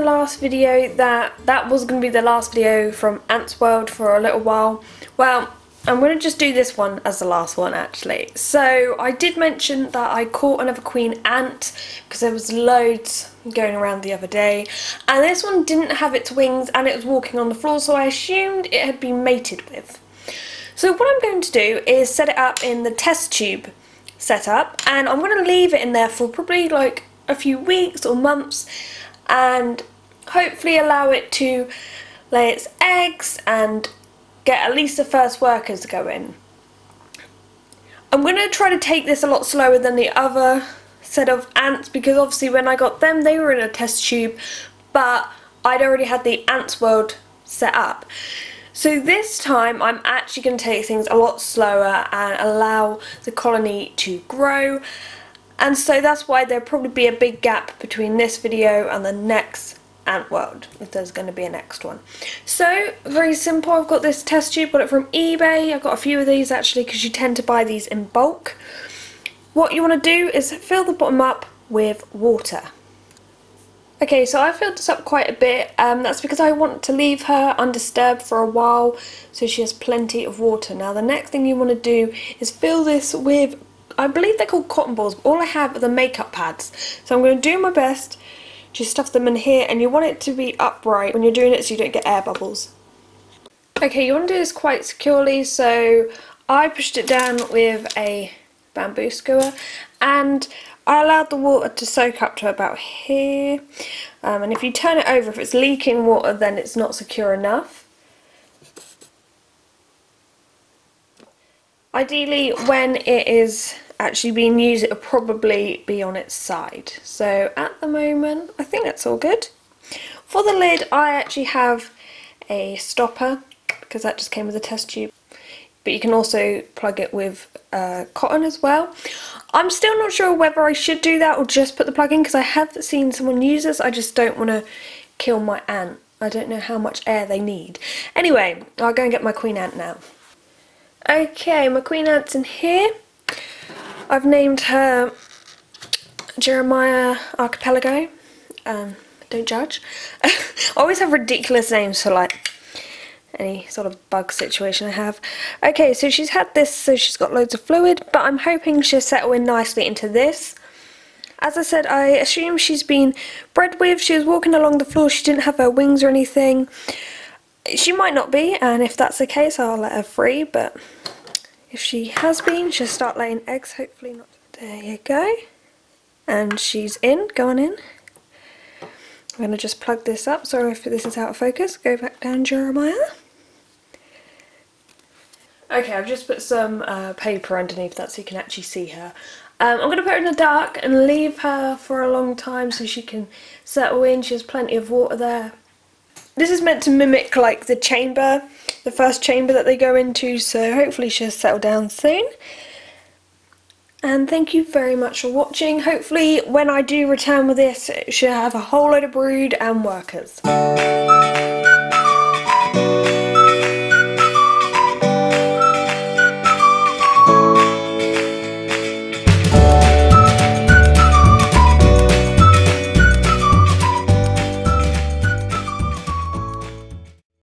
last video that that was going to be the last video from Ants World for a little while. Well, I'm going to just do this one as the last one actually. So I did mention that I caught another queen ant because there was loads going around the other day and this one didn't have its wings and it was walking on the floor so I assumed it had been mated with. So what I'm going to do is set it up in the test tube setup and I'm going to leave it in there for probably like a few weeks or months and hopefully allow it to lay its eggs and get at least the first workers to go in. I'm going to try to take this a lot slower than the other set of ants because obviously when I got them they were in a test tube but I'd already had the ants world set up. So this time I'm actually going to take things a lot slower and allow the colony to grow and so that's why there'll probably be a big gap between this video and the next Ant World, if there's going to be a next one. So, very simple, I've got this test tube, got it from eBay, I've got a few of these actually because you tend to buy these in bulk. What you want to do is fill the bottom up with water. Okay, so I filled this up quite a bit, um, that's because I want to leave her undisturbed for a while so she has plenty of water. Now the next thing you want to do is fill this with, I believe they're called cotton balls, but all I have are the makeup pads. So I'm going to do my best to stuff them in here and you want it to be upright when you're doing it so you don't get air bubbles. Okay, you want to do this quite securely so I pushed it down with a bamboo skewer and I allowed the water to soak up to about here um, and if you turn it over if it's leaking water then it's not secure enough. Ideally when it is actually being used, it'll probably be on its side. So at the moment, I think that's all good. For the lid, I actually have a stopper because that just came with a test tube. But you can also plug it with uh, cotton as well. I'm still not sure whether I should do that or just put the plug in because I have seen someone use this. I just don't want to kill my ant. I don't know how much air they need. Anyway, I'll go and get my queen ant now. Okay, my queen ant's in here. I've named her Jemima Archipelago. Um, don't judge. I always have ridiculous names for like any sort of bug situation I have. Okay, so she's had this, so she's got loads of fluid, but I'm hoping she'll settle in nicely into this. As I said, I assume she's been bred with, she was walking along the floor, she didn't have her wings or anything. She might not be, and if that's the case, I'll let her free, but if she has been, she'll start laying eggs, hopefully not. There you go. And she's in, going in. I'm going to just plug this up. Sorry if this is out of focus. Go back down, Jemima. Okay, I've just put some uh, paper underneath that so you can actually see her. Um, I'm going to put her in the dark and leave her for a long time so she can settle in. She has plenty of water there. This is meant to mimic like the chamber the first chamber that they go into, so hopefully she'll settle down soon. And thank you very much for watching. Hopefully when I do return with this, she'll have a whole load of brood and workers.